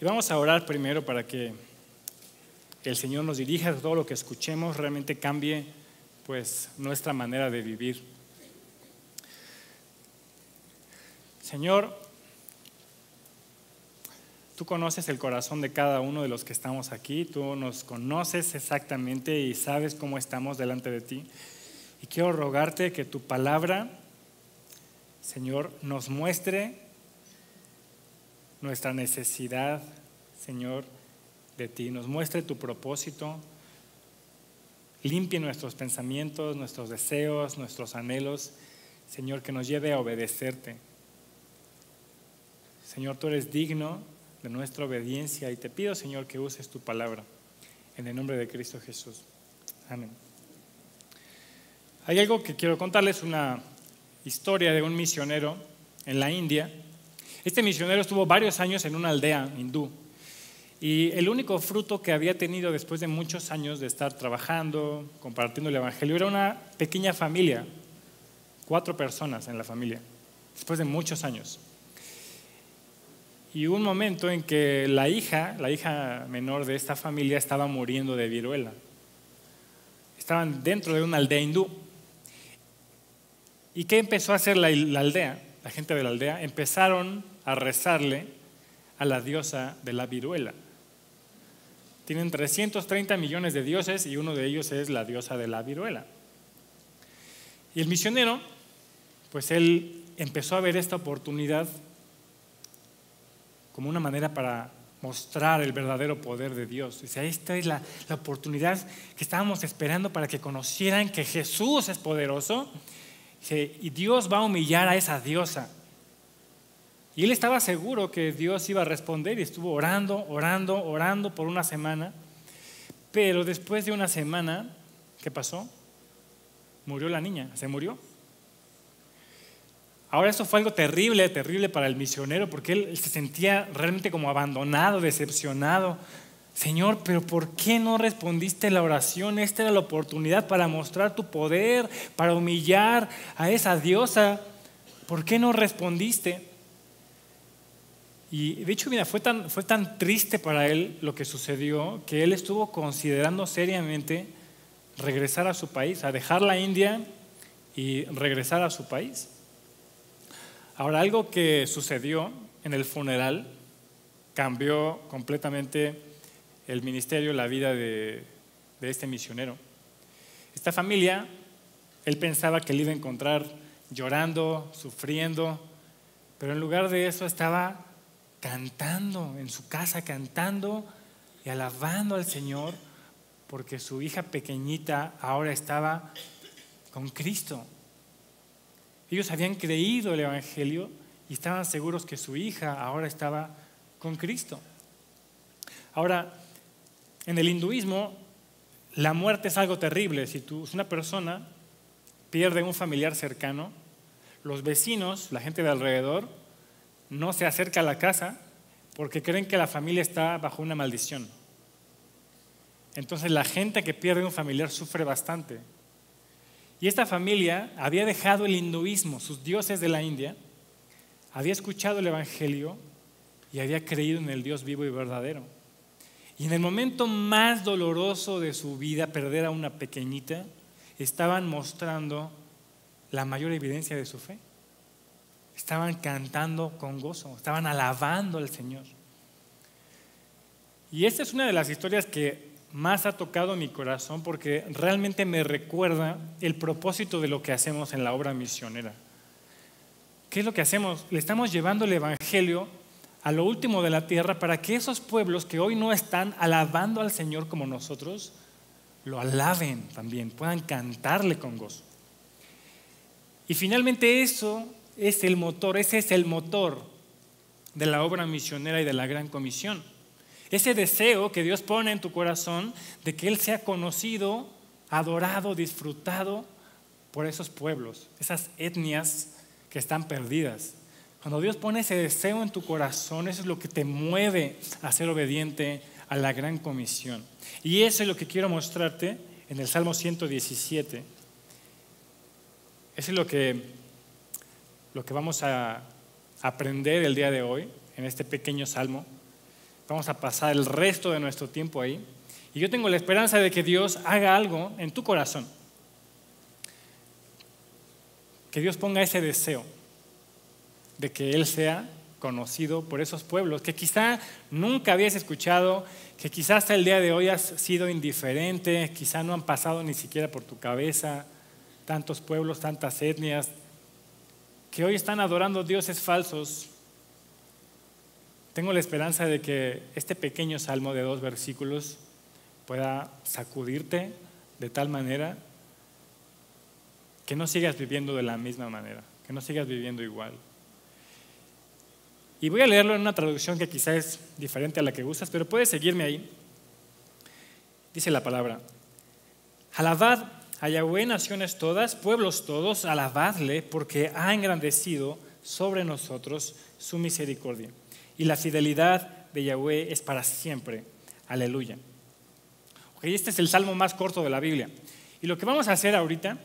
Y vamos a orar primero para que el Señor nos dirija, todo lo que escuchemos realmente cambie pues nuestra manera de vivir. Señor, tú conoces el corazón de cada uno de los que estamos aquí, tú nos conoces exactamente y sabes cómo estamos delante de ti. Y quiero rogarte que tu palabra, Señor, nos muestre nuestra necesidad, Señor, de ti, nos muestre tu propósito, limpie nuestros pensamientos, nuestros deseos, nuestros anhelos, Señor, que nos lleve a obedecerte. Señor, tú eres digno de nuestra obediencia y te pido, Señor, que uses tu palabra en el nombre de Cristo Jesús. Amén. Hay algo que quiero contarles, una historia de un misionero en la India. Este misionero estuvo varios años en una aldea hindú y el único fruto que había tenido después de muchos años de estar trabajando, compartiendo el Evangelio, era una pequeña familia, cuatro personas en la familia, después de muchos años. Y hubo un momento en que la hija, la hija menor de esta familia, estaba muriendo de viruela. Estaban dentro de una aldea hindú. ¿Y qué empezó a hacer la, la aldea? La gente de la aldea empezaron a rezarle a la diosa de la viruela. Tienen 330 millones de dioses y uno de ellos es la diosa de la viruela. Y el misionero, pues él empezó a ver esta oportunidad como una manera para mostrar el verdadero poder de Dios. Dice, esta es la, la, oportunidad que estábamos esperando para que conocieran que Jesús es poderoso y Dios va a humillar a esa diosa. Y él estaba seguro que Dios iba a responder y estuvo orando, orando, orando por una semana. Pero después de una semana, ¿qué pasó? Murió la niña, se murió. Ahora eso fue algo terrible, terrible para el misionero, porque él se sentía realmente como abandonado, decepcionado. Señor, pero ¿por qué no respondiste la oración? Esta era la oportunidad para mostrar tu poder, para humillar a esa diosa. ¿Por qué no respondiste? Y de hecho, mira, fue tan, fue tan triste para él lo que sucedió que él estuvo considerando seriamente regresar a su país, a dejar la India y regresar a su país. Ahora, algo que sucedió en el funeral cambió completamente el ministerio, la vida de, de este misionero. Esta familia, él pensaba que él iba a encontrar llorando, sufriendo, pero en lugar de eso estaba cantando en su casa, cantando y alabando al Señor, porque su hija pequeñita ahora estaba con Cristo. Ellos habían creído el Evangelio y estaban seguros que su hija ahora estaba con Cristo. Ahora, en el hinduismo, la muerte es algo terrible. Si tú, una persona pierde un familiar cercano, los vecinos, la gente de alrededor, no se acerca a la casa porque creen que la familia está bajo una maldición. Entonces la gente que pierde un familiar sufre bastante. Y esta familia había dejado el hinduismo, sus dioses de la India, había escuchado el Evangelio y había creído en el Dios vivo y verdadero. Y en el momento más doloroso de su vida, perder a una pequeñita, estaban mostrando la mayor evidencia de su fe. Estaban cantando con gozo, estaban alabando al Señor. Y esta es una de las historias que más ha tocado mi corazón porque realmente me recuerda el propósito de lo que hacemos en la obra misionera. ¿Qué es lo que hacemos? Le estamos llevando el Evangelio a lo último de la tierra para que esos pueblos que hoy no están alabando al Señor como nosotros, lo alaben también, puedan cantarle con gozo. Y finalmente eso es el motor, ese es el motor de la obra misionera y de la gran comisión. Ese deseo que Dios pone en tu corazón de que Él sea conocido, adorado, disfrutado por esos pueblos, esas etnias que están perdidas. Cuando Dios pone ese deseo en tu corazón, eso es lo que te mueve a ser obediente a la gran comisión. Y eso es lo que quiero mostrarte en el Salmo 117. Eso es lo que, lo que vamos a aprender el día de hoy en este pequeño salmo. Vamos a pasar el resto de nuestro tiempo ahí. Y yo tengo la esperanza de que Dios haga algo en tu corazón. Que Dios ponga ese deseo de que Él sea conocido por esos pueblos que quizá nunca habías escuchado, que quizá hasta el día de hoy has sido indiferente, quizá no han pasado ni siquiera por tu cabeza tantos pueblos, tantas etnias, que hoy están adorando dioses falsos. Tengo la esperanza de que este pequeño salmo de dos versículos pueda sacudirte de tal manera que no sigas viviendo de la misma manera, que no sigas viviendo igual. Y voy a leerlo en una traducción que quizás es diferente a la que gustas, pero puedes seguirme ahí. Dice la palabra, alabad a Yahweh naciones todas, pueblos todos, alabadle porque ha engrandecido sobre nosotros su misericordia. Y la fidelidad de Yahweh es para siempre. Aleluya. este es el salmo más corto de la Biblia. Y lo que vamos a hacer ahorita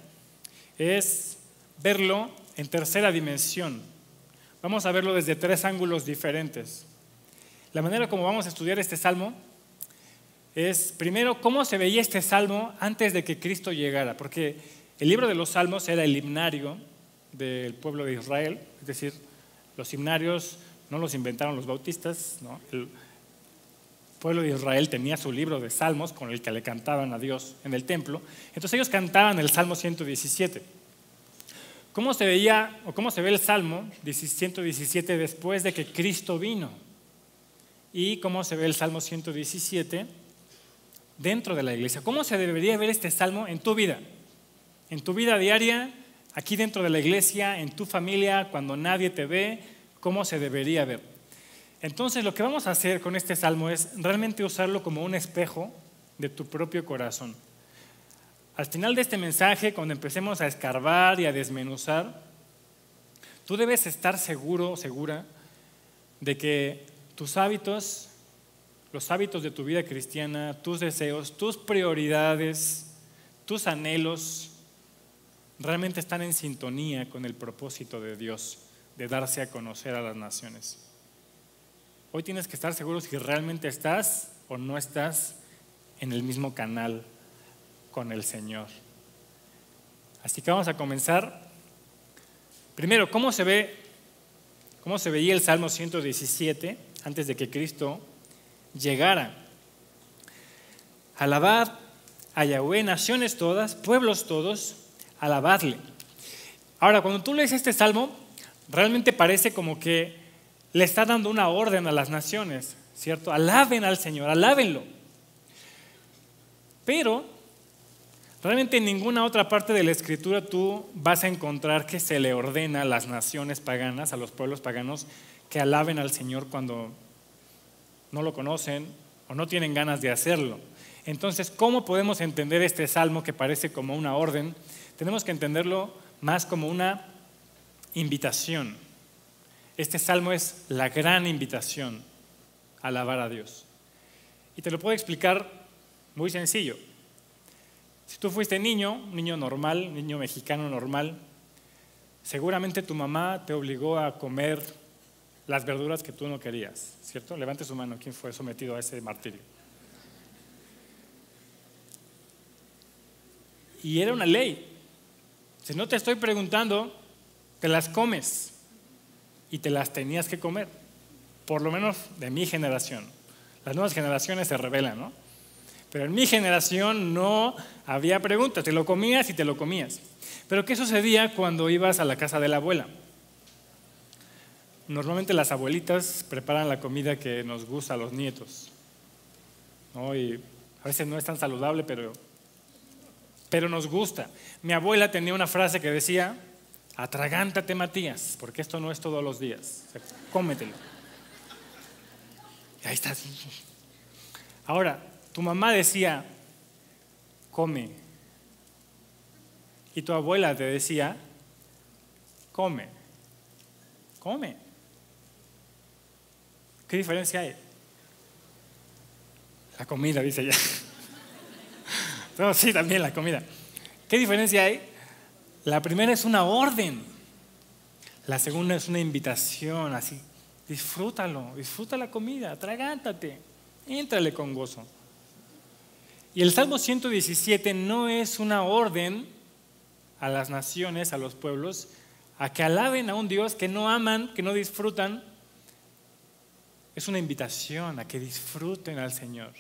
es verlo en tercera dimensión Vamos a verlo desde tres ángulos diferentes. La manera como vamos a estudiar este salmo es, primero, cómo se veía este salmo antes de que Cristo llegara, porque el libro de los salmos era el himnario del pueblo de Israel, es decir, los himnarios no los inventaron los bautistas, el pueblo de Israel tenía su libro de salmos con el que le cantaban a Dios en el templo, entonces ellos cantaban el Salmo 117. ¿Cómo se veía o cómo se ve el Salmo 117 después de que Cristo vino? Y cómo se ve el Salmo 117 dentro de la iglesia. ¿Cómo se debería ver este salmo en tu vida? En tu vida diaria, aquí dentro de la iglesia, en tu familia, cuando nadie te ve, ¿cómo se debería ver? Entonces lo que vamos a hacer con este salmo es realmente usarlo como un espejo de tu propio corazón. Al final de este mensaje, cuando empecemos a escarbar y a desmenuzar, tú debes estar seguro, segura, de que tus hábitos, los hábitos de tu vida cristiana, tus deseos, tus prioridades, tus anhelos, realmente están en sintonía con el propósito de Dios de darse a conocer a las naciones. Hoy tienes que estar seguro si realmente estás o no estás en el mismo canal con el Señor. Así que vamos a comenzar. Primero, ¿cómo se ve cómo se veía el Salmo 117 antes de que Cristo llegara? Alabad a Yahweh, naciones todas, pueblos todos, alabadle. Ahora, cuando tú lees este salmo, realmente parece como que le está dando una orden a las naciones, ¿cierto? Alaben al Señor, alábenlo. Pero Realmente en ninguna otra parte de la escritura tú vas a encontrar que se le ordena a las naciones paganas, a los pueblos paganos, que alaben al Señor cuando no lo conocen o no tienen ganas de hacerlo. Entonces, ¿cómo podemos entender este salmo que parece como una orden? Tenemos que entenderlo más como una invitación. Este salmo es la gran invitación a alabar a Dios. Y te lo puedo explicar muy sencillo. Si tú fuiste niño, niño normal, niño mexicano normal, seguramente tu mamá te obligó a comer las verduras que tú no querías, ¿cierto? Levante su mano, ¿quién fue sometido a ese martirio? Y era una ley. Si no te estoy preguntando, te las comes y te las tenías que comer, por lo menos de mi generación. Las nuevas generaciones se rebelan, ¿no? Pero en mi generación no había preguntas, te lo comías y te lo comías. Pero ¿qué sucedía cuando ibas a la casa de la abuela? Normalmente las abuelitas preparan la comida que nos gusta a los nietos. Y a veces no es tan saludable, pero, pero nos gusta. Mi abuela tenía una frase que decía, atragántate Matías, porque esto no es todos los días. cómetelo. Y ahí está. Ahora, tu mamá decía, come. Y tu abuela te decía, come. Come. ¿Qué diferencia hay? La comida, dice ella. No, sí, también la comida. ¿Qué diferencia hay? La primera es una orden. La segunda es una invitación, así, disfrútalo, disfruta la comida, atragántate, éntrale con gozo. Y el Salmo 117 no es una orden a las naciones, a los pueblos, a que alaben a un Dios que no aman, que no disfrutan. Es una invitación a que disfruten al Señor.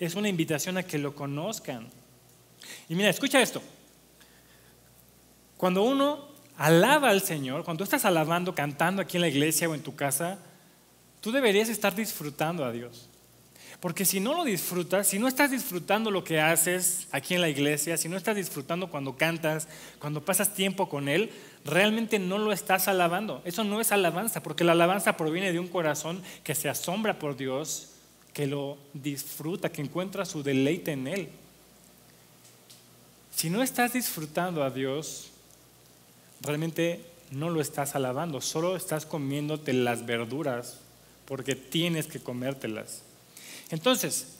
Es una invitación a que lo conozcan. Y mira, escucha esto. Cuando uno alaba al Señor, cuando estás alabando, cantando aquí en la iglesia o en tu casa, tú deberías estar disfrutando a Dios. Porque si no lo disfrutas, si no estás disfrutando lo que haces aquí en la iglesia, si no estás disfrutando cuando cantas, cuando pasas tiempo con Él, realmente no lo estás alabando. Eso no es alabanza, porque la alabanza proviene de un corazón que se asombra por Dios, que lo disfruta, que encuentra su deleite en Él. Si no estás disfrutando a Dios, realmente no lo estás alabando, solo estás comiéndote las verduras porque tienes que comértelas. Entonces,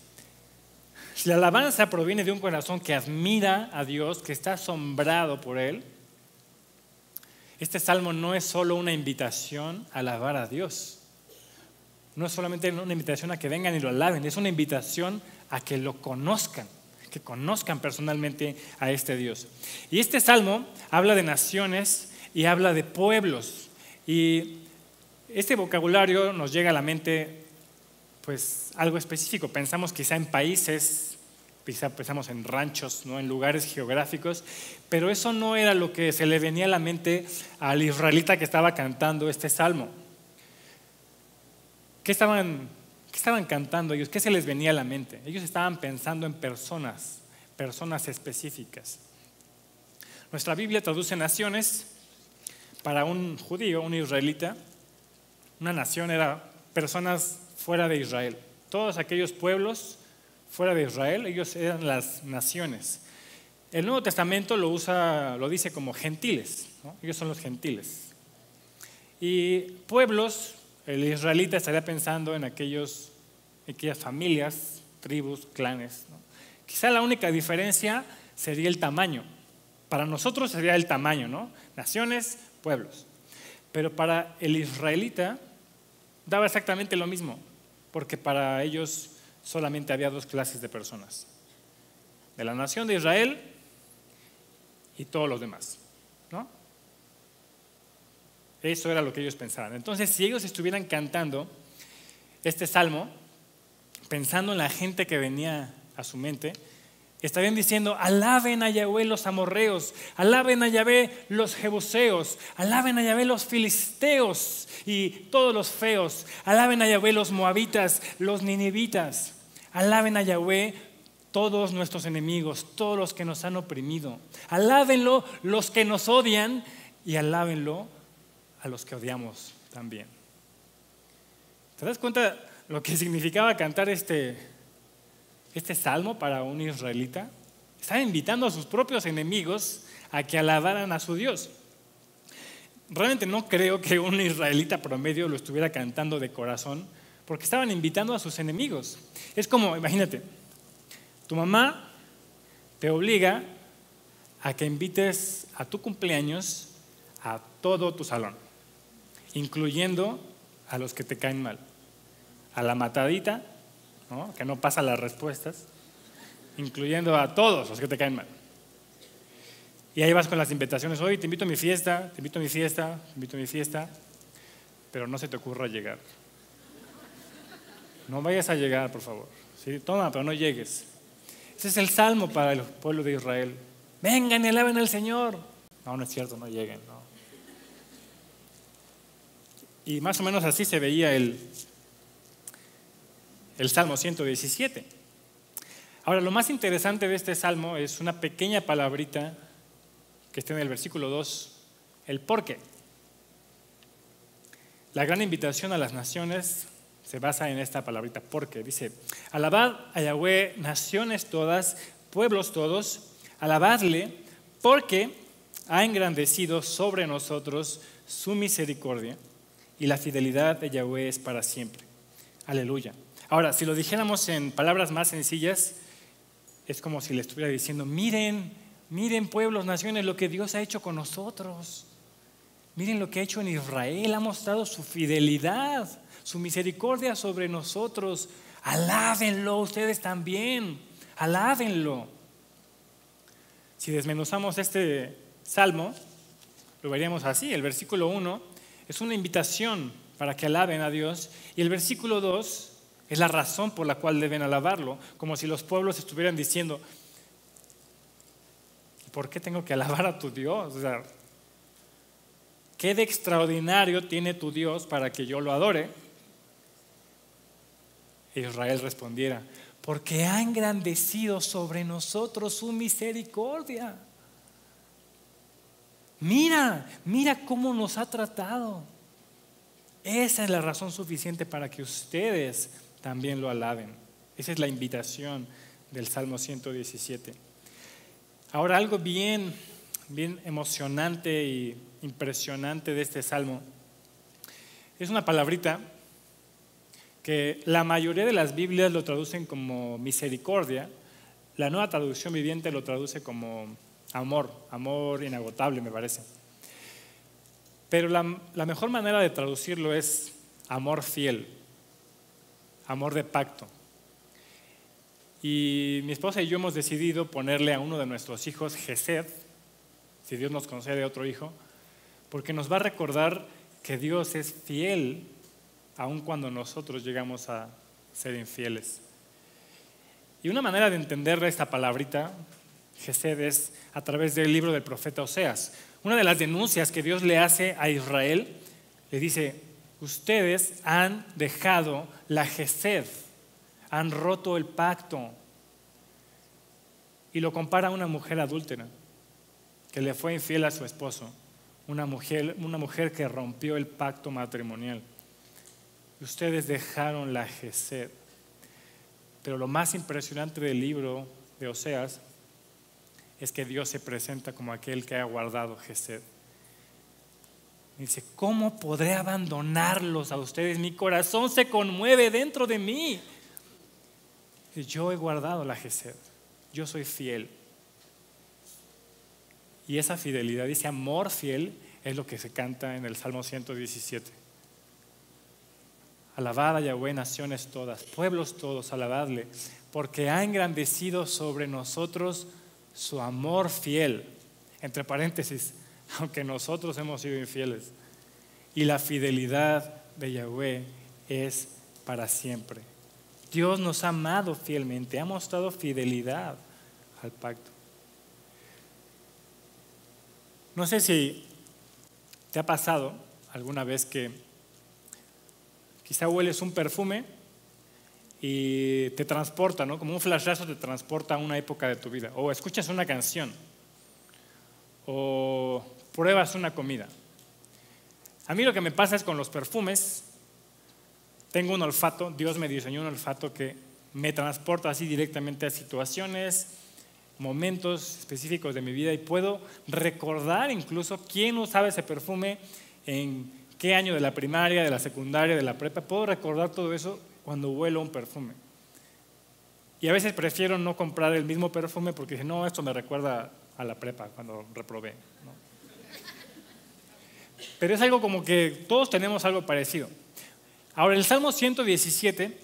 si la alabanza proviene de un corazón que admira a Dios, que está asombrado por Él, este salmo no es solo una invitación a alabar a Dios. No es solamente una invitación a que vengan y lo alaben, es una invitación a que lo conozcan, que conozcan personalmente a este Dios. Y este salmo habla de naciones y habla de pueblos. Y este vocabulario nos llega a la mente pues algo específico. Pensamos quizá en países, quizá pensamos en ranchos, ¿no? en lugares geográficos, pero eso no era lo que se le venía a la mente al israelita que estaba cantando este salmo. ¿Qué estaban, qué estaban cantando ellos? ¿Qué se les venía a la mente? Ellos estaban pensando en personas, personas específicas. Nuestra Biblia traduce naciones para un judío, un israelita. Una nación era personas fuera de Israel. Todos aquellos pueblos fuera de Israel, ellos eran las naciones. El Nuevo Testamento lo usa, lo dice como gentiles, ellos son los gentiles. Y pueblos, el israelita estaría pensando en aquellos, aquellas familias, tribus, clanes. Quizá la única diferencia sería el tamaño. Para nosotros sería el tamaño, ¿no? Naciones, pueblos. Pero para el israelita daba exactamente lo mismo porque para ellos solamente había dos clases de personas, de la nación de Israel y todos los demás. ¿no? Eso era lo que ellos pensaban. Entonces, si ellos estuvieran cantando este salmo, pensando en la gente que venía a su mente, estarían diciendo, alaben a Yahvé los amorreos, alaben a Yahvé los jebuseos, alaben a Yahvé los filisteos y todos los feos, alaben a Yahvé los moabitas, los ninivitas, alaben a Yahvé todos nuestros enemigos, todos los que nos han oprimido, alábenlo los que nos odian y alábenlo a los que odiamos también. ¿Te das cuenta lo que significaba cantar este este salmo para un israelita? Estaba invitando a sus propios enemigos a que alabaran a su Dios. Realmente no creo que un israelita promedio lo estuviera cantando de corazón, porque estaban invitando a sus enemigos. Es como, imagínate, tu mamá te obliga a que invites a tu cumpleaños a todo tu salón, incluyendo a los que te caen mal, a la matadita, que no pasa las respuestas, incluyendo a todos los que te caen mal. Y ahí vas con las invitaciones, hoy te invito a mi fiesta, te invito a mi fiesta, te invito a mi fiesta, pero no se te ocurra llegar. No vayas a llegar, por favor. Toma, pero no llegues. Ese es el salmo para el pueblo de Israel. Vengan y alaben al Señor. No, no es cierto, no lleguen. No. Y más o menos así se veía el, el Salmo 117. Ahora, lo más interesante de este salmo es una pequeña palabrita que está en el versículo 2, el por qué. La gran invitación a las naciones se basa en esta palabrita, porque dice, alabad a Yahweh, naciones todas, pueblos todos, alabadle, porque ha engrandecido sobre nosotros su misericordia y la fidelidad de Yahweh es para siempre. Aleluya. Ahora, si lo dijéramos en palabras más sencillas, es como si le estuviera diciendo, miren, miren pueblos, naciones, lo que Dios ha hecho con nosotros. Miren lo que ha hecho en Israel, ha mostrado su fidelidad, su misericordia sobre nosotros. Alábenlo ustedes también, alábenlo. Si desmenuzamos este salmo, lo veríamos así. El versículo 1 es una invitación para que alaben a Dios y el versículo 2 es la razón por la cual deben alabarlo, como si los pueblos estuvieran diciendo, ¿por qué tengo que alabar a tu Dios? ¿qué de extraordinario tiene tu Dios para que yo lo adore? Israel respondiera, porque ha engrandecido sobre nosotros su misericordia. Mira, mira cómo nos ha tratado. Esa es la razón suficiente para que ustedes también lo alaben. Esa es la invitación del Salmo 117. Ahora algo bien, bien emocionante y impresionante de este salmo es una palabrita que la mayoría de las Biblias lo traducen como misericordia, la nueva traducción viviente lo traduce como amor, amor inagotable me parece. Pero la mejor manera de traducirlo es amor fiel amor de pacto. Y mi esposa y yo hemos decidido ponerle a uno de nuestros hijos Gesed, si Dios nos concede otro hijo, porque nos va a recordar que Dios es fiel aun cuando nosotros llegamos a ser infieles. Y una manera de entender esta palabrita, Gesed, es a través del libro del profeta Oseas. Una de las denuncias que Dios le hace a Israel, le dice, ustedes han dejado la Gesed, han roto el pacto. Y lo compara a una mujer adúltera que le fue infiel a su esposo, una mujer, una mujer que rompió el pacto matrimonial. Ustedes dejaron la Gesed. Pero lo más impresionante del libro de Oseas es que Dios se presenta como aquel que ha guardado Gesed. Dice, ¿cómo podré abandonarlos a ustedes? Mi corazón se conmueve dentro de mí. Yo he guardado la Gesed. Yo soy fiel. Y esa fidelidad, ese amor fiel, es lo que se canta en el Salmo 117. Alabad a Yahweh, naciones todas, pueblos todos, alabadle, porque ha engrandecido sobre nosotros su amor fiel. Entre paréntesis, aunque nosotros hemos sido infieles. Y la fidelidad de Yahweh es para siempre. Dios nos ha amado fielmente, ha mostrado fidelidad al pacto. No sé si te ha pasado alguna vez que quizá hueles un perfume y te transporta, ¿no? Como un flashazo te transporta a una época de tu vida. O escuchas una canción. O pruebas una comida. A mí lo que me pasa es con los perfumes, tengo un olfato, Dios me diseñó un olfato que me transporta así directamente a situaciones, momentos específicos de mi vida y puedo recordar incluso quién usaba ese perfume, en qué año de la primaria, de la secundaria, de la prepa, puedo recordar todo eso cuando huelo un perfume. Y a veces prefiero no comprar el mismo perfume porque no, esto me recuerda a la prepa cuando reprobé. Pero es algo como que todos tenemos algo parecido. Ahora, el Salmo 117,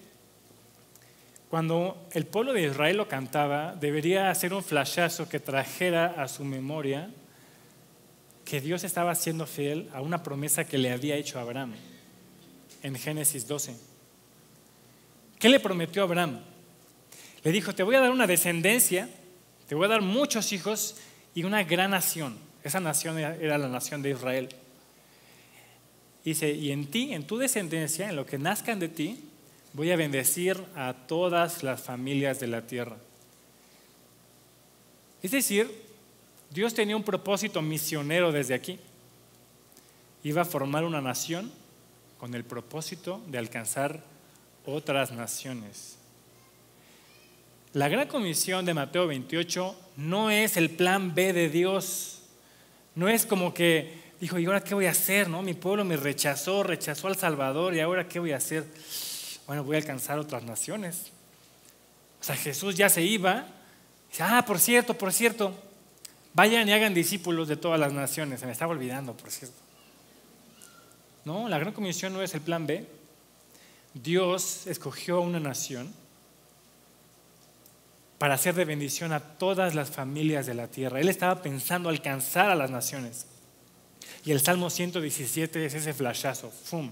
cuando el pueblo de Israel lo cantaba, debería hacer un flashazo que trajera a su memoria que Dios estaba siendo fiel a una promesa que le había hecho a Abraham en Génesis 12. ¿Qué le prometió a Abraham? Le dijo, te voy a dar una descendencia, te voy a dar muchos hijos y una gran nación. Esa nación era la nación de Israel. Dice, y en ti, en tu descendencia, en lo que nazcan de ti, voy a bendecir a todas las familias de la tierra. Es decir, Dios tenía un propósito misionero desde aquí. Iba a formar una nación con el propósito de alcanzar otras naciones. La gran comisión de Mateo 28 no es el plan B de Dios. No es como que dijo, ¿y ahora qué voy a hacer? No? Mi pueblo me rechazó, rechazó al Salvador, ¿y ahora qué voy a hacer? Bueno, voy a alcanzar otras naciones. O sea, Jesús ya se iba. Dice, ah, por cierto, por cierto, vayan y hagan discípulos de todas las naciones. Se me estaba olvidando, por cierto. No, la gran comisión no es el plan B. Dios escogió una nación para hacer de bendición a todas las familias de la tierra. Él estaba pensando alcanzar a las naciones. Y el Salmo 117 es ese flashazo. ¡Fum!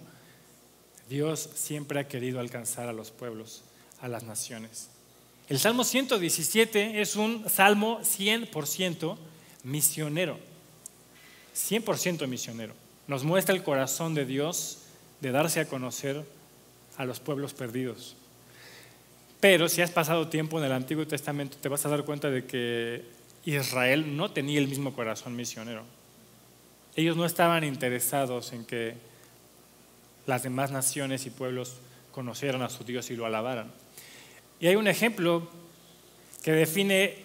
Dios siempre ha querido alcanzar a los pueblos, a las naciones. El Salmo 117 es un salmo 100% misionero. 100% misionero. Nos muestra el corazón de Dios de darse a conocer a los pueblos perdidos. Pero si has pasado tiempo en el Antiguo Testamento, te vas a dar cuenta de que Israel no tenía el mismo corazón misionero. Ellos no estaban interesados en que las demás naciones y pueblos conocieran a su Dios y lo alabaran. Y hay un ejemplo que define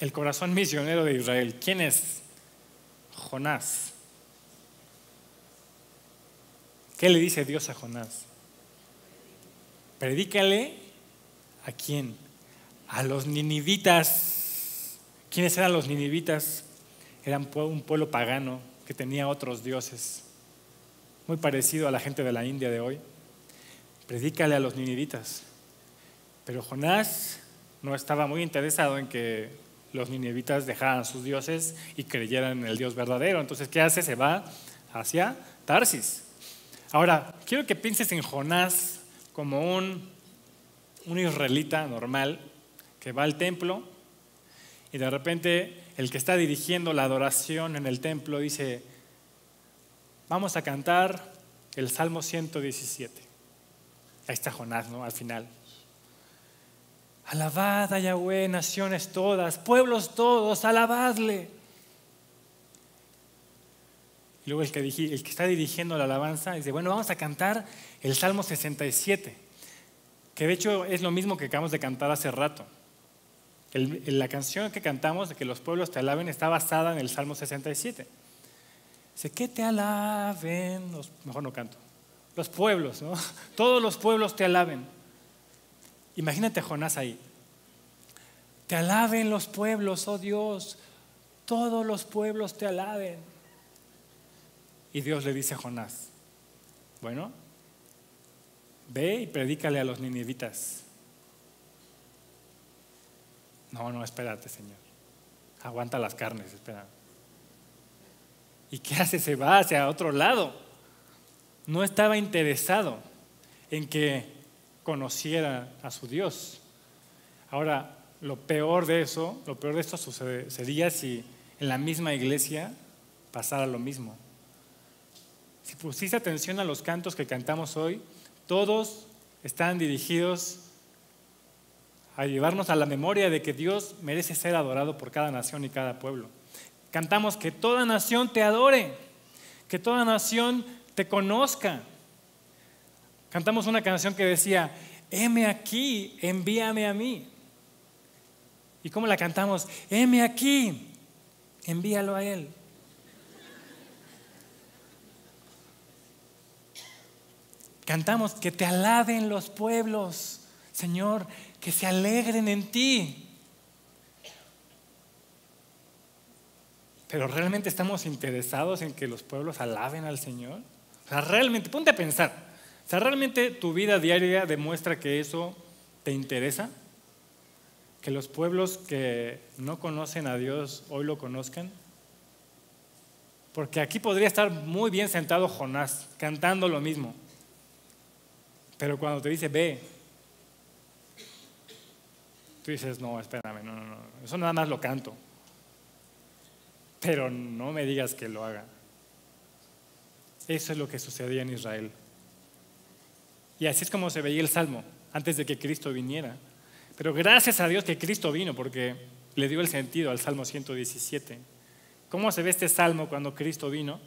el corazón misionero de Israel. ¿Quién es? Jonás. ¿Qué le dice Dios a Jonás? Predícale a quién? A los ninivitas. ¿Quiénes eran los ninivitas? Eran un pueblo pagano que tenía otros dioses, muy parecido a la gente de la India de hoy. Predícale a los ninivitas. Pero Jonás no estaba muy interesado en que los ninivitas dejaran sus dioses y creyeran en el Dios verdadero. Entonces, ¿qué hace? Se va hacia Tarsis. Ahora, quiero que pienses en Jonás como un, un israelita normal que va al templo y de repente el que está dirigiendo la adoración en el templo dice, vamos a cantar el Salmo 117. Ahí está Jonás, ¿no? Al final. Alabad a Yahweh, naciones todas, pueblos todos, alabadle. Y luego el que, el que está dirigiendo la alabanza dice, bueno, vamos a cantar el Salmo 67, que de hecho es lo mismo que acabamos de cantar hace rato. La canción que cantamos de que los pueblos te alaben está basada en el Salmo 67. Dice, que te alaben, mejor no canto, los pueblos, ¿no? Todos los pueblos te alaben. Imagínate a Jonás ahí. Te alaben los pueblos, oh Dios, todos los pueblos te alaben. Y Dios le dice a Jonás, bueno, ve y predícale a los ninivitas. No, no, espérate, Señor. Aguanta las carnes, espera. ¿Y qué hace? Se va hacia otro lado. No estaba interesado en que conociera a su Dios. Ahora, lo peor de eso, lo peor de esto sería si en la misma iglesia pasara lo mismo. Si pusiste atención a los cantos que cantamos hoy, todos están dirigidos a llevarnos a la memoria de que Dios merece ser adorado por cada nación y cada pueblo. Cantamos que toda nación te adore, que toda nación te conozca, Cantamos una canción que decía, heme aquí, envíame a mí. ¿Y cómo la cantamos? Heme aquí, envíalo a Él. Cantamos que te alaben los pueblos, Señor, que se alegren en ti. Pero realmente estamos interesados en que los pueblos alaben al Señor. O sea, realmente, ponte a pensar. O sea, ¿realmente tu vida diaria demuestra que eso te interesa? ¿Que los pueblos que no conocen a Dios hoy lo conozcan? Porque aquí podría estar muy bien sentado Jonás, cantando lo mismo. Pero cuando te dice, ve, tú dices, no, espérame, no, no, no, eso nada más lo canto. Pero no me digas que lo haga. Eso es lo que sucedía en Israel. Y así es como se veía el Salmo antes de que Cristo viniera. Pero gracias a Dios que Cristo vino porque le dio el sentido al Salmo 117. ¿Cómo se ve este Salmo cuando Cristo vino?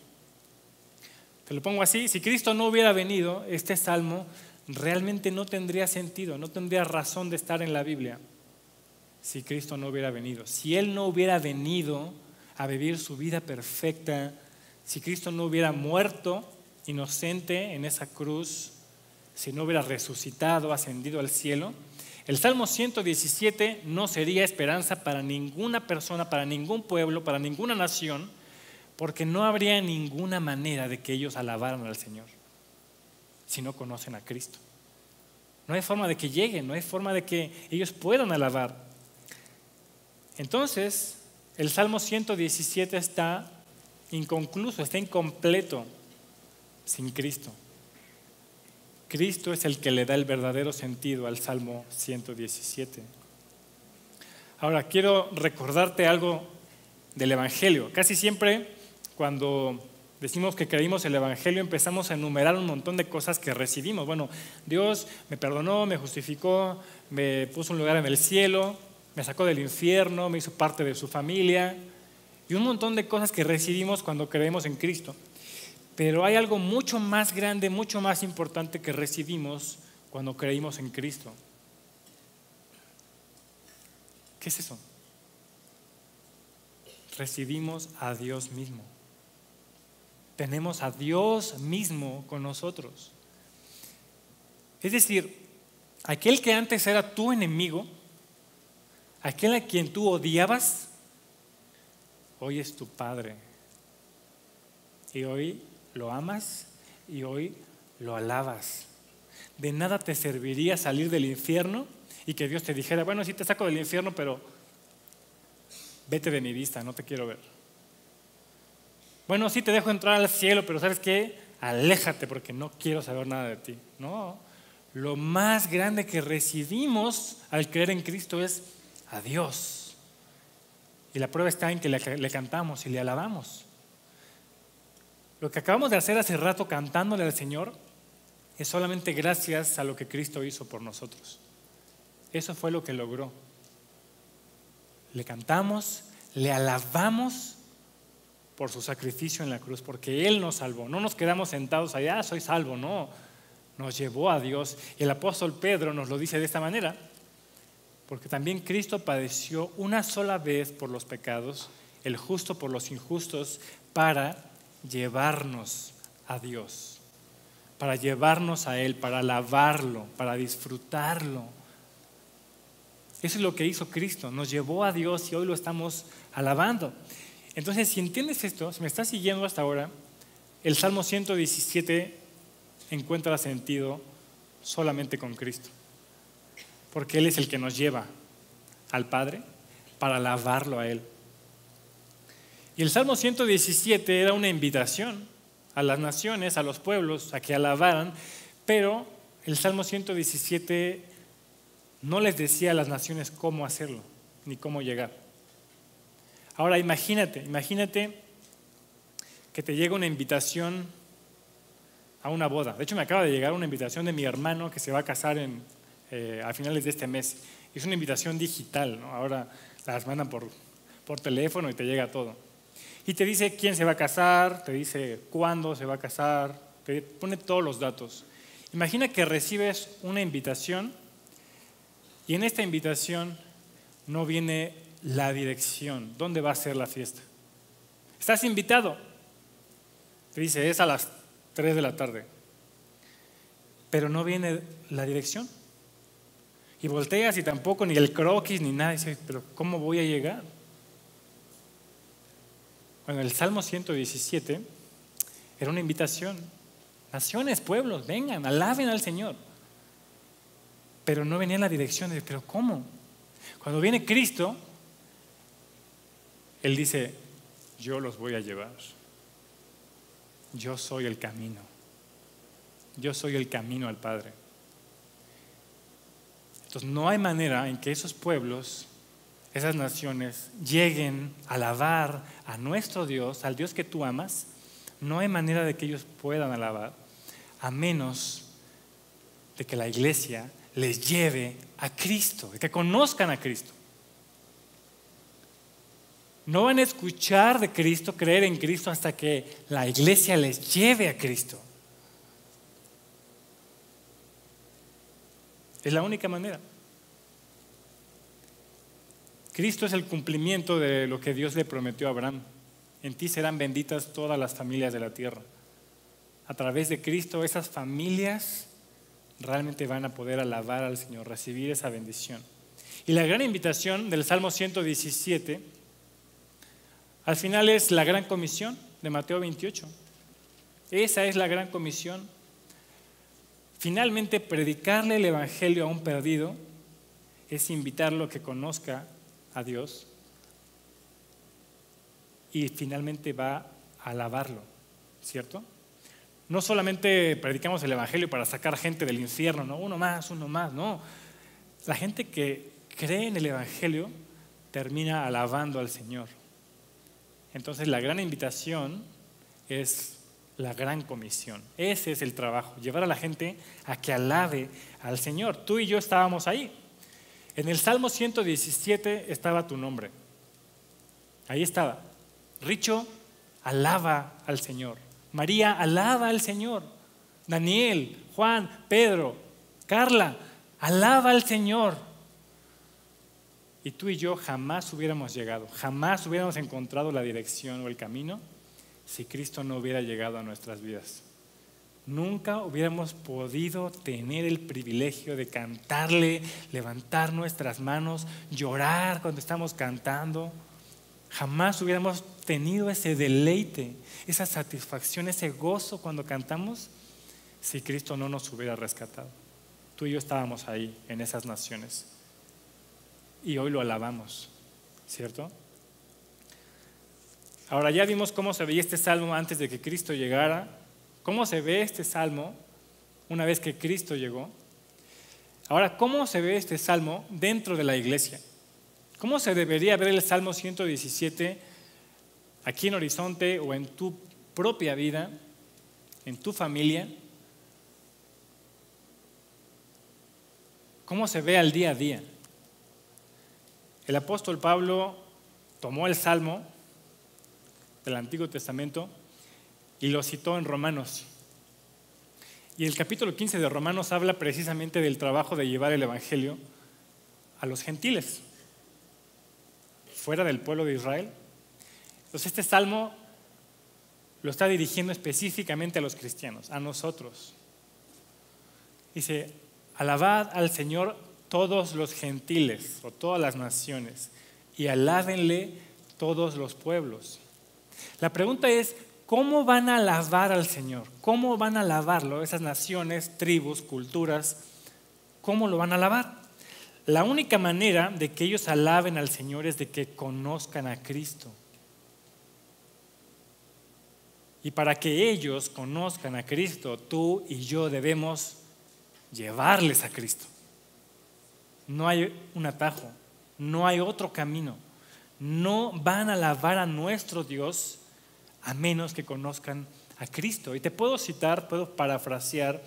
Te lo pongo así, si Cristo no hubiera venido, este Salmo realmente no tendría sentido, no tendría razón de estar en la Biblia si Cristo no hubiera venido. Si Él no hubiera venido a vivir su vida perfecta, si Cristo no hubiera muerto inocente en esa cruz, si no hubiera resucitado, ascendido al cielo, el Salmo 117 no sería esperanza para ninguna persona, para ningún pueblo, para ninguna nación, porque no habría ninguna manera de que ellos alabaran al Señor si no conocen a Cristo. No hay forma de que lleguen, no hay forma de que ellos puedan alabar. Entonces, el Salmo 117 está inconcluso, está incompleto sin Cristo. Cristo es el que le da el verdadero sentido al Salmo 117. Ahora, quiero recordarte algo del Evangelio. Casi siempre cuando decimos que creímos el Evangelio empezamos a enumerar un montón de cosas que recibimos. Bueno, Dios me perdonó, me justificó, me puso un lugar en el cielo, me sacó del infierno, me hizo parte de su familia y un montón de cosas que recibimos cuando creemos en Cristo. Pero hay algo mucho más grande, mucho más importante que recibimos cuando creímos en Cristo. ¿Qué es eso? Recibimos a Dios mismo. Tenemos a Dios mismo con nosotros. Es decir, aquel que antes era tu enemigo, aquel a quien tú odiabas, hoy es tu Padre. Y hoy lo amas y hoy lo alabas. De nada te serviría salir del infierno y que Dios te dijera, bueno, sí te saco del infierno, pero vete de mi vista, no te quiero ver. Bueno, sí te dejo entrar al cielo, pero ¿sabes qué? Aléjate porque no quiero saber nada de ti. No, lo más grande que recibimos al creer en Cristo es a Dios. Y la prueba está en que le, cantamos y le alabamos. Lo que acabamos de hacer hace rato cantándole al Señor es solamente gracias a lo que Cristo hizo por nosotros. Eso fue lo que logró. Le cantamos, le alabamos por su sacrificio en la cruz, porque Él nos salvó. No nos quedamos sentados allá, ah, soy salvo, no. Nos llevó a Dios. Y el apóstol Pedro nos lo dice de esta manera, porque también Cristo padeció una sola vez por los pecados, el justo por los injustos, para llevarnos a Dios, para llevarnos a Él, para alabarlo, para disfrutarlo. Eso es lo que hizo Cristo, nos llevó a Dios y hoy lo estamos alabando. Entonces, si entiendes esto, si me estás siguiendo hasta ahora, el Salmo 117 encuentra sentido solamente con Cristo, porque Él es el que nos lleva al Padre para alabarlo a Él. Y el Salmo 117 era una invitación a las naciones, a los pueblos, a que alabaran, pero el Salmo 117 no les decía a las naciones cómo hacerlo, ni cómo llegar. Ahora imagínate, imagínate que te llega una invitación a una boda. De hecho, me acaba de llegar una invitación de mi hermano que se va a casar en, eh, a finales de este mes. Es una invitación digital, ahora las mandan por, por teléfono y te llega todo. Y te dice quién se va a casar, te dice cuándo se va a casar, te pone todos los datos. Imagina que recibes una invitación y en esta invitación no viene la dirección, dónde va a ser la fiesta. Estás invitado. Te dice, es a las 3 de la tarde. Pero no viene la dirección. Y volteas y tampoco ni el croquis ni nada. Y dices, pero ¿cómo voy a llegar? Bueno, el Salmo 117 era una invitación. Naciones, pueblos, vengan, alaben al Señor. Pero no venía en la dirección de, pero ¿cómo? Cuando viene Cristo, Él dice, yo los voy a llevar. Yo soy el camino. Yo soy el camino al Padre. Entonces no hay manera en que esos pueblos esas naciones lleguen a alabar a nuestro Dios, al Dios que tú amas, no hay manera de que ellos puedan alabar, a menos de que la iglesia les lleve a Cristo, de que conozcan a Cristo. No van a escuchar de Cristo, creer en Cristo hasta que la iglesia les lleve a Cristo. Es la única manera. Cristo es el cumplimiento de lo que Dios le prometió a Abraham. En ti serán benditas todas las familias de la tierra. A través de Cristo esas familias realmente van a poder alabar al Señor, recibir esa bendición. Y la gran invitación del Salmo 117, al final es la gran comisión, de Mateo 28. Esa es la gran comisión. Finalmente, predicarle el Evangelio a un perdido es invitarlo a que conozca a Dios y finalmente va a alabarlo, ¿cierto? No solamente predicamos el Evangelio para sacar gente del infierno, no, uno más, uno más, no. La gente que cree en el Evangelio termina alabando al Señor. Entonces la gran invitación es la gran comisión. Ese es el trabajo, llevar a la gente a que alabe al Señor. Tú y yo estábamos ahí. En el Salmo 117 estaba tu nombre. Ahí estaba. Richo, alaba al Señor. María, alaba al Señor. Daniel, Juan, Pedro, Carla, alaba al Señor. Y tú y yo jamás hubiéramos llegado, jamás hubiéramos encontrado la dirección o el camino si Cristo no hubiera llegado a nuestras vidas. Nunca hubiéramos podido tener el privilegio de cantarle, levantar nuestras manos, llorar cuando estamos cantando. Jamás hubiéramos tenido ese deleite, esa satisfacción, ese gozo cuando cantamos si Cristo no nos hubiera rescatado. Tú y yo estábamos ahí, en esas naciones. Y hoy lo alabamos, ¿cierto? Ahora ya vimos cómo se veía este salmo antes de que Cristo llegara, cómo se ve este salmo una vez que Cristo llegó. Ahora, ¿cómo se ve este salmo dentro de la iglesia? ¿Cómo se debería ver el Salmo 117 aquí en Horizonte o en tu propia vida, en tu familia? ¿Cómo se ve al día a día? El apóstol Pablo tomó el Salmo del Antiguo Testamento y lo citó en Romanos. Y el capítulo 15 de Romanos habla precisamente del trabajo de llevar el Evangelio a los gentiles fuera del pueblo de Israel. Entonces este salmo lo está dirigiendo específicamente a los cristianos, a nosotros. Dice, alabad al Señor todos los gentiles o todas las naciones y alábenle todos los pueblos. La pregunta es, ¿cómo van a alabar al Señor? ¿Cómo van a alabarlo esas naciones, tribus, culturas? ¿Cómo lo van a alabar? La única manera de que ellos alaben al Señor es de que conozcan a Cristo. Y para que ellos conozcan a Cristo, tú y yo debemos llevarles a Cristo. No hay un atajo, no hay otro camino. No van a alabar a nuestro Dios a menos que conozcan a Cristo. Y te puedo citar, puedo parafrasear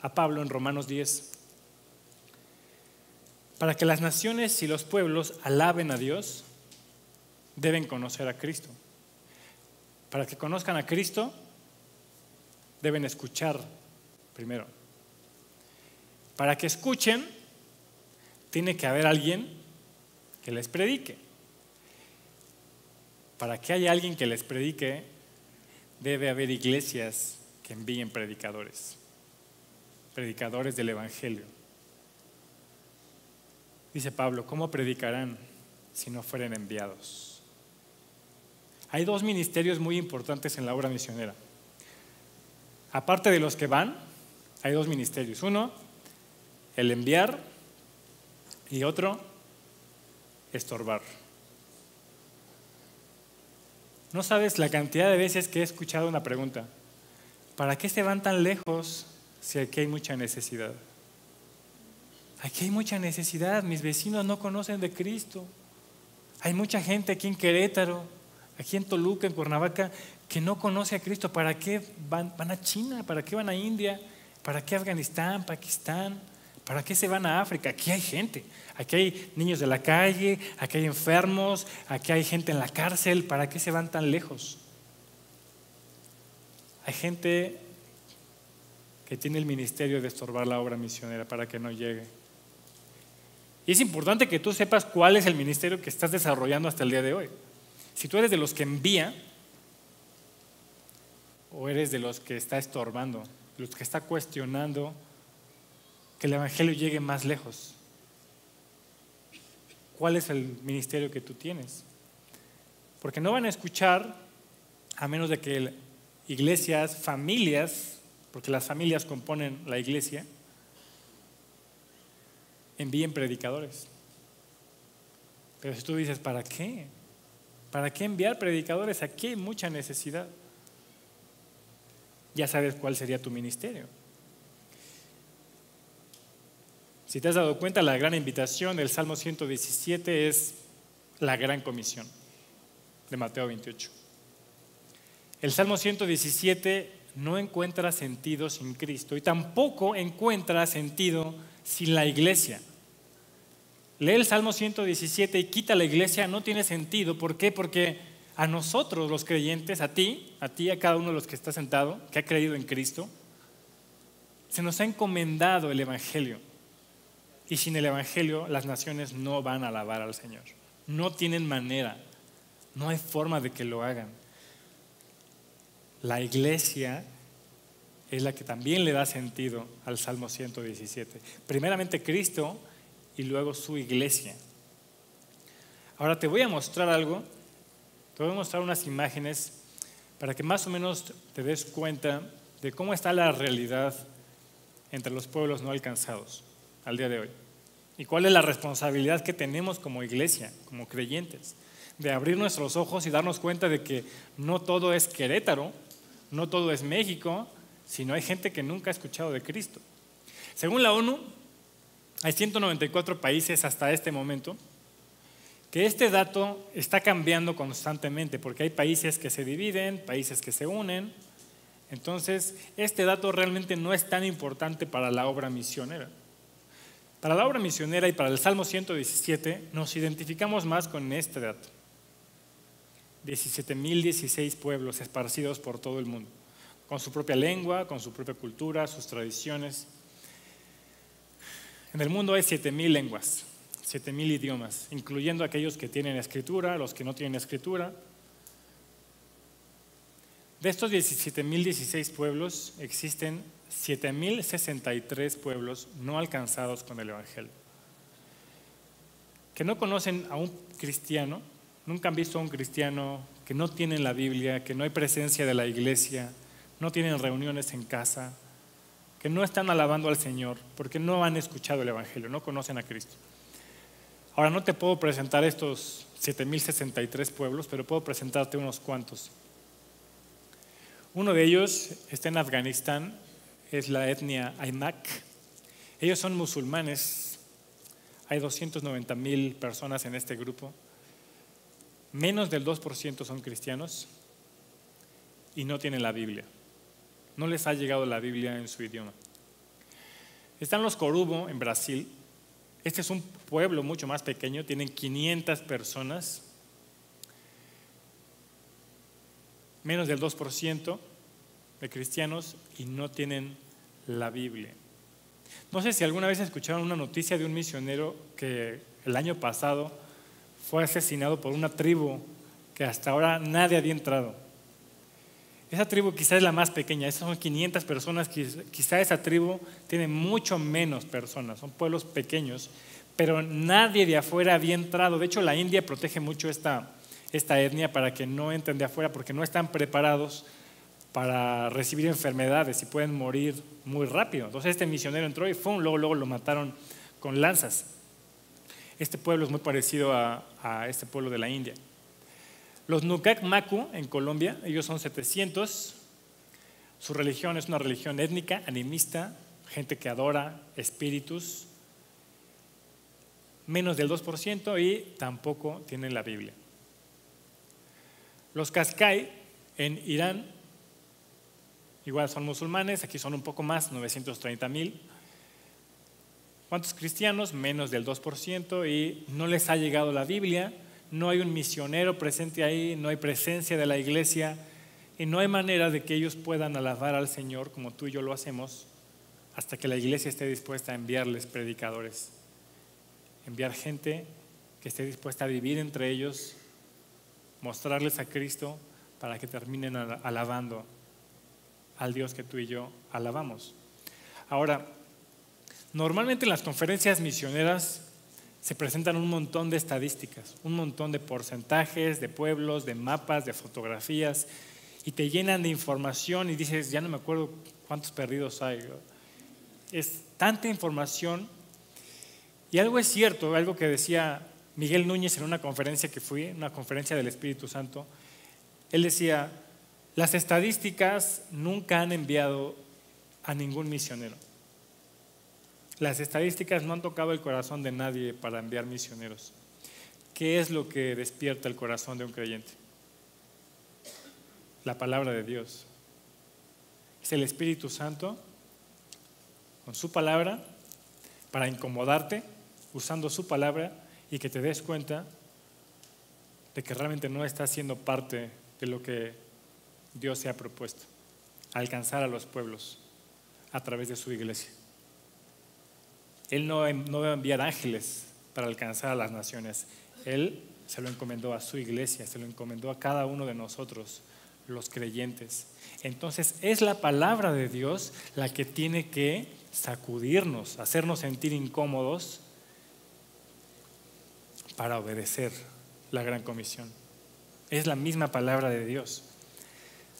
a Pablo en Romanos 10, para que las naciones y los pueblos alaben a Dios, deben conocer a Cristo. Para que conozcan a Cristo, deben escuchar primero. Para que escuchen, tiene que haber alguien que les predique. Para que haya alguien que les predique, debe haber iglesias que envíen predicadores, predicadores del Evangelio. Dice Pablo, ¿cómo predicarán si no fueren enviados? Hay dos ministerios muy importantes en la obra misionera. Aparte de los que van, hay dos ministerios. Uno, el enviar y otro, estorbar. No sabes la cantidad de veces que he escuchado una pregunta. ¿Para qué se van tan lejos si aquí hay mucha necesidad? Aquí hay mucha necesidad, mis vecinos no conocen de Cristo. Hay mucha gente aquí en Querétaro, aquí en Toluca, en Cuernavaca, que no conoce a Cristo. ¿Para qué van, van a China? ¿Para qué van a India? ¿Para qué Afganistán, Pakistán? ¿Para qué se van a África? Aquí hay gente. Aquí hay niños de la calle, aquí hay enfermos, aquí hay gente en la cárcel. ¿Para qué se van tan lejos? Hay gente que tiene el ministerio de estorbar la obra misionera para que no llegue. Y es importante que tú sepas cuál es el ministerio que estás desarrollando hasta el día de hoy. Si tú eres de los que envía o eres de los que está estorbando, los que está cuestionando que el Evangelio llegue más lejos. ¿Cuál es el ministerio que tú tienes? Porque no van a escuchar a menos de que iglesias, familias, porque las familias componen la iglesia, envíen predicadores. Pero si tú dices, ¿para qué? ¿Para qué enviar predicadores? Aquí hay mucha necesidad. Ya sabes cuál sería tu ministerio. Si te has dado cuenta, la gran invitación del Salmo 117 es la gran comisión de Mateo 28. El Salmo 117 no encuentra sentido sin Cristo y tampoco encuentra sentido sin la iglesia. Lee el Salmo 117 y quita la iglesia, no tiene sentido. ¿Por qué? Porque a nosotros los creyentes, a ti, a ti, a cada uno de los que está sentado, que ha creído en Cristo, se nos ha encomendado el Evangelio. Y sin el Evangelio las naciones no van a alabar al Señor. No tienen manera, no hay forma de que lo hagan. La iglesia es la que también le da sentido al Salmo 117. Primeramente Cristo y luego su iglesia. Ahora te voy a mostrar algo, te voy a mostrar unas imágenes para que más o menos te des cuenta de cómo está la realidad entre los pueblos no alcanzados al día de hoy. Y cuál es la responsabilidad que tenemos como iglesia, como creyentes, de abrir nuestros ojos y darnos cuenta de que no todo es Querétaro, no todo es México, sino hay gente que nunca ha escuchado de Cristo. Según la ONU, hay 194 países hasta este momento, que este dato está cambiando constantemente, porque hay países que se dividen, países que se unen. Entonces, este dato realmente no es tan importante para la obra misionera. Para la obra misionera y para el Salmo 117 nos identificamos más con este dato. 17.016 pueblos esparcidos por todo el mundo, con su propia lengua, con su propia cultura, sus tradiciones. En el mundo hay 7.000 lenguas, 7.000 idiomas, incluyendo aquellos que tienen escritura, los que no tienen escritura. De estos 17.016 pueblos existen 7.063 pueblos no alcanzados con el Evangelio, que no conocen a un cristiano, nunca han visto a un cristiano, que no tienen la Biblia, que no hay presencia de la iglesia, no tienen reuniones en casa, que no están alabando al Señor porque no han escuchado el Evangelio, no conocen a Cristo. Ahora no te puedo presentar estos 7.063 pueblos, pero puedo presentarte unos cuantos. Uno de ellos está en Afganistán, es la etnia Aymak. Ellos son musulmanes, hay 290.000 personas en este grupo, menos del 2% son cristianos y no tienen la Biblia no les ha llegado la Biblia en su idioma. Están los Corubo en Brasil. Este es un pueblo mucho más pequeño, tienen 500 personas, menos del 2% de cristianos y no tienen la Biblia. No sé si alguna vez escucharon una noticia de un misionero que el año pasado fue asesinado por una tribu que hasta ahora nadie había entrado. Esa tribu quizás es la más pequeña, esas son 500 personas, quizá esa tribu tiene mucho menos personas, son pueblos pequeños, pero nadie de afuera había entrado. De hecho, la India protege mucho esta, esta etnia para que no entren de afuera, porque no están preparados para recibir enfermedades y pueden morir muy rápido. Entonces este misionero entró y ¡fum! luego, luego lo mataron con lanzas. Este pueblo es muy parecido a, a este pueblo de la India. Los Nukak Maku en Colombia, ellos son 700. Su religión es una religión étnica, animista, gente que adora espíritus, menos del 2% y tampoco tienen la Biblia. Los Kaskai en Irán, igual son musulmanes, aquí son un poco más, 930 mil. ¿Cuántos cristianos? Menos del 2% y no les ha llegado la Biblia no hay un misionero presente ahí, no hay presencia de la iglesia y no hay manera de que ellos puedan alabar al Señor como tú y yo lo hacemos hasta que la iglesia esté dispuesta a enviarles predicadores, enviar gente que esté dispuesta a vivir entre ellos, mostrarles a Cristo para que terminen alabando al Dios que tú y yo alabamos. Ahora, normalmente en las conferencias misioneras se presentan un montón de estadísticas, un montón de porcentajes, de pueblos, de mapas, de fotografías. y te llenan de información y dices, ya no me acuerdo cuántos perdidos hay. Es tanta información. Y algo es cierto, algo que decía Miguel Núñez en una conferencia que fui, una conferencia del Espíritu Santo. Él decía, las estadísticas nunca han enviado a ningún misionero. Las estadísticas no han tocado el corazón de nadie para enviar misioneros. ¿Qué es lo que despierta el corazón de un creyente? la palabra de Dios. Es el Espíritu Santo con su palabra para incomodarte, usando su palabra y que te des cuenta de que realmente no estás siendo parte de lo que Dios se ha propuesto, alcanzar a los pueblos a través de su iglesia. Él no, no va a enviar ángeles para alcanzar a las naciones. Él se lo encomendó a su iglesia, se lo encomendó a cada uno de nosotros los creyentes. Entonces es la palabra de Dios la que tiene que sacudirnos, hacernos sentir incómodos para obedecer la gran comisión. Es la misma palabra de Dios.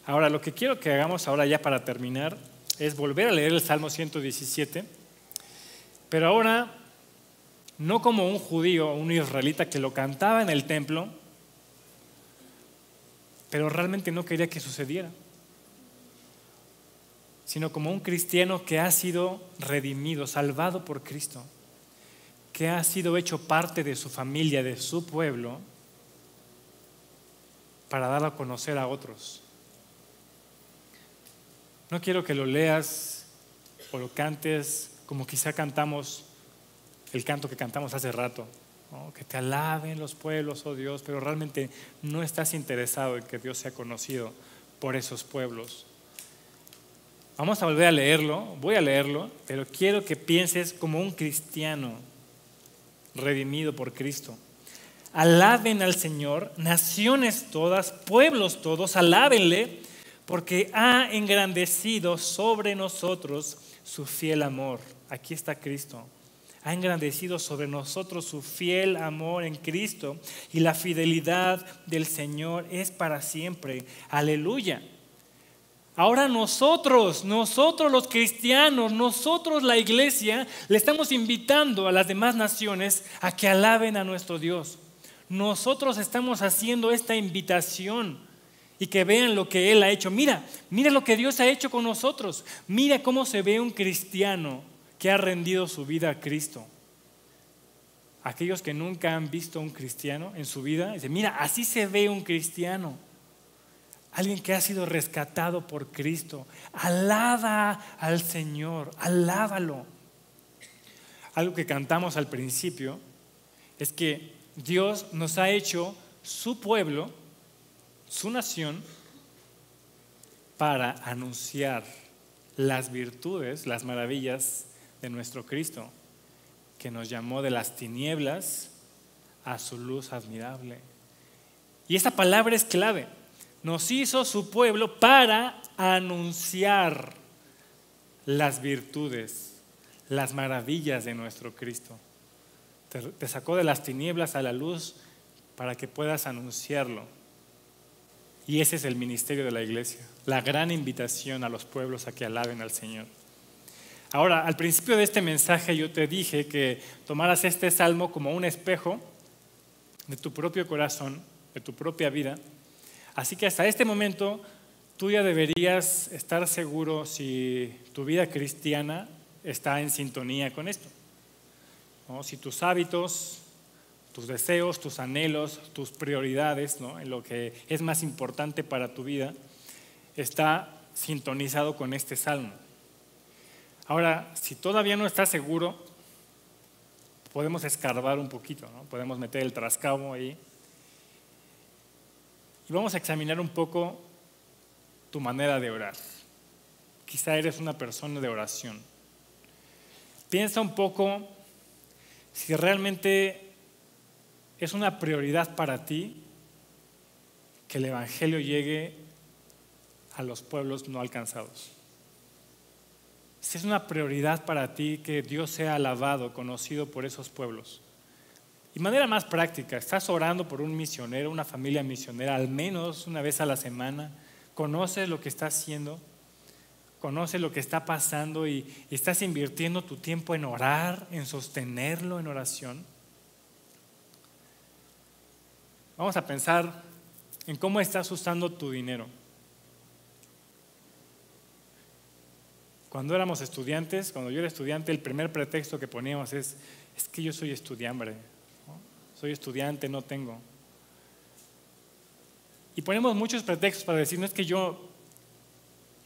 Ahora, lo que quiero que hagamos ahora ya para terminar es volver a leer el Salmo 117, pero ahora no como un judío o un israelita que lo cantaba en el templo, pero realmente no quería que sucediera, sino como un cristiano que ha sido redimido, salvado por Cristo, que ha sido hecho parte de su familia, de su pueblo, para dar a conocer a otros. No quiero que lo leas o lo cantes como quizá cantamos el canto que cantamos hace rato que te alaben los pueblos, oh Dios, pero realmente no estás interesado en que Dios sea conocido por esos pueblos. Vamos a volver a leerlo, voy a leerlo, pero quiero que pienses como un cristiano redimido por Cristo. Alaben al Señor, naciones todas, pueblos todos, alábenle, porque ha engrandecido sobre nosotros su fiel amor. Aquí está Cristo ha engrandecido sobre nosotros su fiel amor en Cristo y la fidelidad del Señor es para siempre. Aleluya. Ahora nosotros, nosotros los cristianos, nosotros la iglesia, le estamos invitando a las demás naciones a que alaben a nuestro Dios. Nosotros estamos haciendo esta invitación y que vean lo que Él ha hecho. Mira, mira lo que Dios ha hecho con nosotros. Mira cómo se ve un cristiano que ha rendido su vida a Cristo. Aquellos que nunca han visto a un cristiano en su vida, dicen, mira, así se ve un cristiano. Alguien que ha sido rescatado por Cristo. Alaba al Señor, alábalo. Algo que cantamos al principio es que Dios nos ha hecho su pueblo, su nación, para anunciar las virtudes, las maravillas de nuestro Cristo, que nos llamó de las tinieblas a su luz admirable. Y esta palabra es clave. Nos hizo su pueblo para anunciar las virtudes, las maravillas de nuestro Cristo. Te, sacó de las tinieblas a la luz para que puedas anunciarlo. Y ese es el ministerio de la iglesia, la gran invitación a los pueblos a que alaben al Señor. Ahora, al principio de este mensaje yo te dije que tomaras este salmo como un espejo de tu propio corazón, de tu propia vida. Así que hasta este momento tú ya deberías estar seguro si tu vida cristiana está en sintonía con esto. Si tus hábitos, tus deseos, tus anhelos, tus prioridades, en lo que es más importante para tu vida, está sintonizado con este salmo. Ahora, si todavía no estás seguro, podemos escarbar un poquito, ¿no? podemos meter el trascabo ahí. Y vamos a examinar un poco tu manera de orar. Quizá eres una persona de oración. Piensa un poco si realmente es una prioridad para ti que el Evangelio llegue a los pueblos no alcanzados si es una prioridad para ti que Dios sea alabado, conocido por esos pueblos. Y manera más práctica, estás orando por un misionero, una familia misionera, al menos una vez a la semana, conoces lo que está haciendo, conoces lo que está pasando y, y estás invirtiendo tu tiempo en orar, en sostenerlo en oración. Vamos a pensar en cómo estás usando tu dinero. Cuando éramos estudiantes, cuando yo era estudiante, el primer pretexto que poníamos es, es que yo soy estudiante, soy estudiante, no tengo. Y ponemos muchos pretextos para decir, no es que yo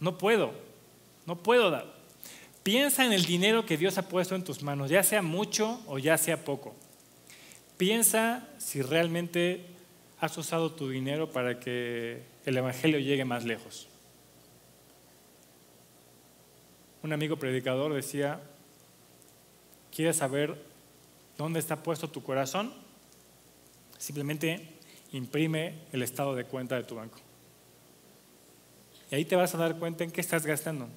no puedo, no puedo dar. Piensa en el dinero que Dios ha puesto en tus manos, ya sea mucho o ya sea poco. Piensa si realmente has usado tu dinero para que el Evangelio llegue más lejos. Un amigo predicador decía, ¿quieres saber dónde está puesto tu corazón? Simplemente imprime el estado de cuenta de tu banco. Y ahí te vas a dar cuenta en qué estás gastando.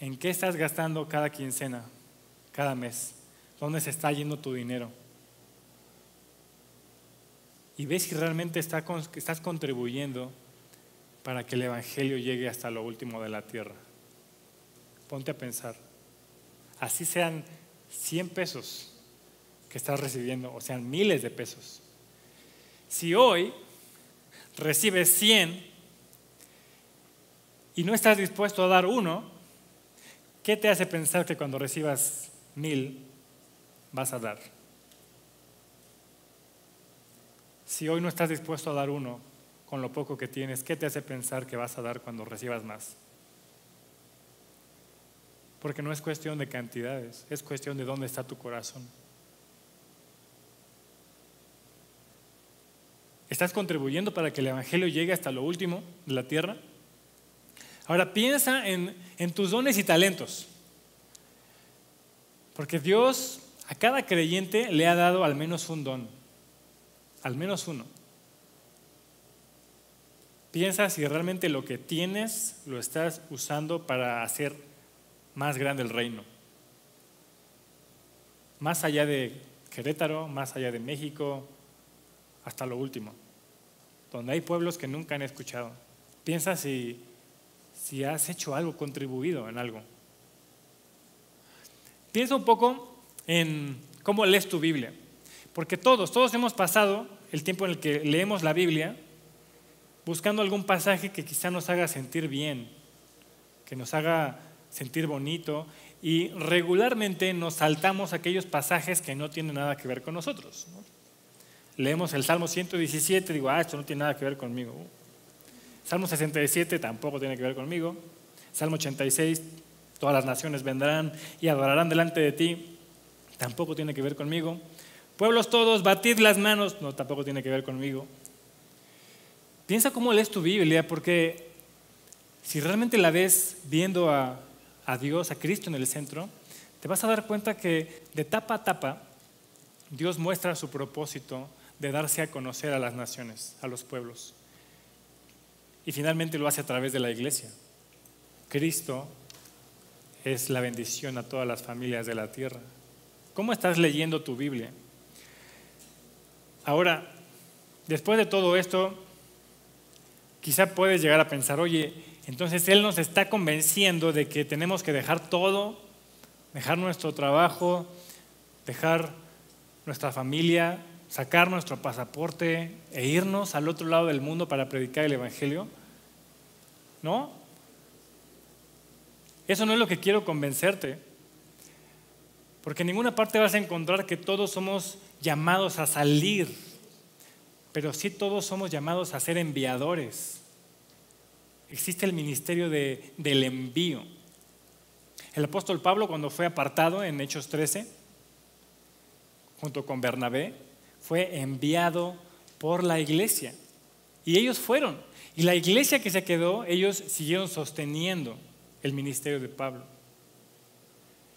¿En qué estás gastando cada quincena, cada mes? ¿Dónde se está yendo tu dinero? Y ves si realmente estás contribuyendo para que el Evangelio llegue hasta lo último de la tierra. Ponte a pensar. Así sean 100 pesos que estás recibiendo, o sean miles de pesos. Si hoy recibes 100 y no estás dispuesto a dar uno, ¿qué te hace pensar que cuando recibas mil vas a dar? Si hoy no estás dispuesto a dar uno con lo poco que tienes, ¿qué te hace pensar que vas a dar cuando recibas más? Porque no es cuestión de cantidades, es cuestión de dónde está tu corazón. ¿Estás contribuyendo para que el Evangelio llegue hasta lo último de la tierra? Ahora piensa en, en tus dones y talentos. Porque Dios a cada creyente le ha dado al menos un don. Al menos uno. Piensa si realmente lo que tienes lo estás usando para hacer más grande el reino. Más allá de Querétaro, más allá de México, hasta lo último, donde hay pueblos que nunca han escuchado. Piensa si, si has hecho algo, contribuido en algo. Piensa un poco en cómo lees tu Biblia, porque todos, todos hemos pasado el tiempo en el que leemos la Biblia buscando algún pasaje que quizá nos haga sentir bien, que nos haga sentir bonito y regularmente nos saltamos aquellos pasajes que no tienen nada que ver con nosotros. Leemos el Salmo 117, digo, ah, esto no tiene nada que ver conmigo. Salmo 67 tampoco tiene que ver conmigo. Salmo 86, todas las naciones vendrán y adorarán delante de ti, tampoco tiene que ver conmigo. Pueblos todos, batid las manos, no, tampoco tiene que ver conmigo. Piensa cómo lees tu Biblia, porque si realmente la ves viendo a a Dios, a Cristo en el centro, te vas a dar cuenta que de tapa a tapa Dios muestra su propósito de darse a conocer a las naciones, a los pueblos. Y finalmente lo hace a través de la iglesia. Cristo es la bendición a todas las familias de la tierra. ¿Cómo estás leyendo tu Biblia? Ahora, después de todo esto, quizá puedes llegar a pensar, oye, entonces Él nos está convenciendo de que tenemos que dejar todo, dejar nuestro trabajo, dejar nuestra familia, sacar nuestro pasaporte e irnos al otro lado del mundo para predicar el Evangelio. ¿No? Eso no es lo que quiero convencerte. Porque en ninguna parte vas a encontrar que todos somos llamados a salir, pero sí todos somos llamados a ser enviadores existe el ministerio del envío. El apóstol Pablo cuando fue apartado en Hechos 13, junto con Bernabé, fue enviado por la iglesia. Y ellos fueron. Y la iglesia que se quedó, ellos siguieron sosteniendo el ministerio de Pablo.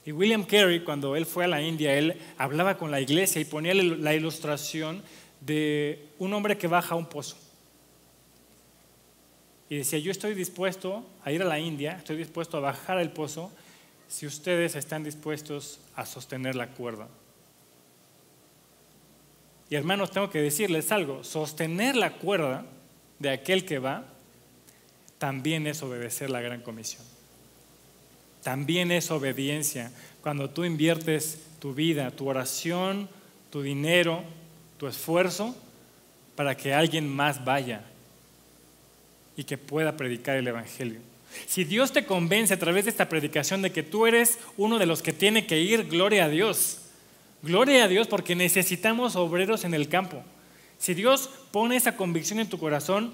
Y William Carey, cuando él fue a la India, él hablaba con la iglesia y ponía la ilustración de un hombre que baja a un pozo y decía, yo estoy dispuesto a ir a la India, estoy dispuesto a bajar el pozo si ustedes están dispuestos a sostener la cuerda. Y hermanos, tengo que decirles algo, sostener la cuerda de aquel que va también es obedecer la gran comisión. También es obediencia cuando tú inviertes tu vida, tu oración, tu dinero, tu esfuerzo para que alguien más vaya y que pueda predicar el Evangelio. Si Dios te convence a través de esta predicación de que tú eres uno de los que tiene que ir, gloria a Dios. Gloria a Dios porque necesitamos obreros en el campo. Si Dios pone esa convicción en tu corazón,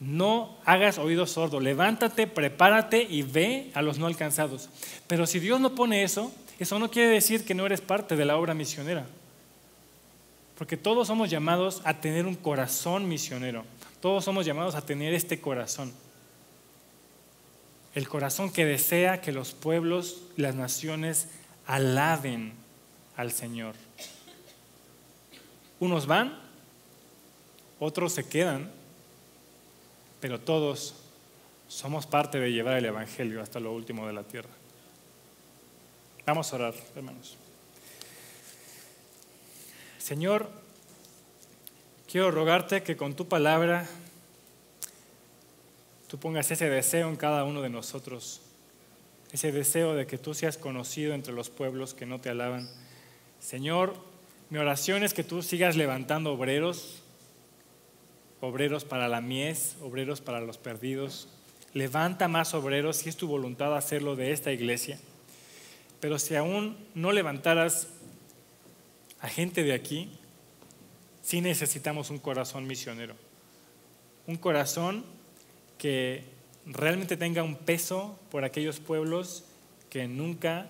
no hagas oído sordo, levántate, prepárate y ve a los no alcanzados. Pero si Dios no pone eso, eso no quiere decir que no eres parte de la obra misionera. Porque todos somos llamados a tener un corazón misionero. Todos somos llamados a tener este corazón. El corazón que desea que los pueblos, las naciones alaben al Señor. Unos van, otros se quedan pero todos somos parte de llevar el Evangelio hasta lo último de la tierra. Vamos a orar, hermanos. Señor, quiero rogarte que con tu palabra tú pongas ese deseo en cada uno de nosotros, ese deseo de que tú seas conocido entre los pueblos que no te alaban. Señor, mi oración es que tú sigas levantando obreros obreros para la mies, obreros para los perdidos. Levanta más obreros si es tu voluntad hacerlo de esta iglesia. Pero si aún no levantaras a gente de aquí, sí necesitamos un corazón misionero. Un corazón que realmente tenga un peso por aquellos pueblos que nunca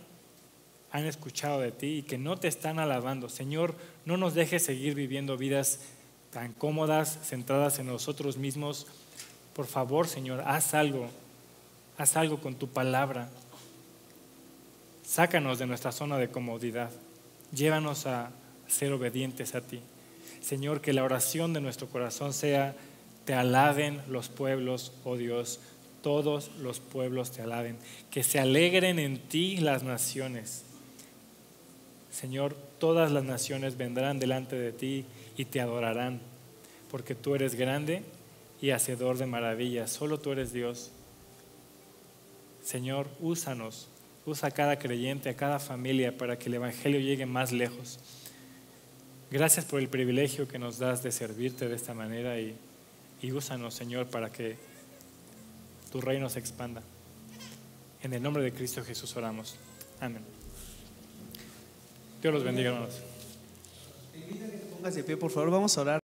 han escuchado de ti y que no te están alabando. Señor, no nos dejes seguir viviendo vidas tan cómodas, centradas en nosotros mismos. Por favor, Señor, haz algo, haz algo con tu palabra. Sácanos de nuestra zona de comodidad. Llévanos a ser obedientes a ti. Señor, que la oración de nuestro corazón sea, te alaben los pueblos, oh Dios, todos los pueblos te alaben. Que se alegren en ti las naciones. Señor, todas las naciones vendrán delante de ti y te adorarán, porque tú eres grande y hacedor de maravillas, solo tú eres Dios. Señor, úsanos, usa a cada creyente, a cada familia para que el Evangelio llegue más lejos. Gracias por el privilegio que nos das de servirte de esta manera y, y úsanos, Señor, para que tu reino se expanda. En el nombre de Cristo Jesús oramos. Amén. Dios los bendiga, hermanos. Póngase de pie, por favor, vamos a orar.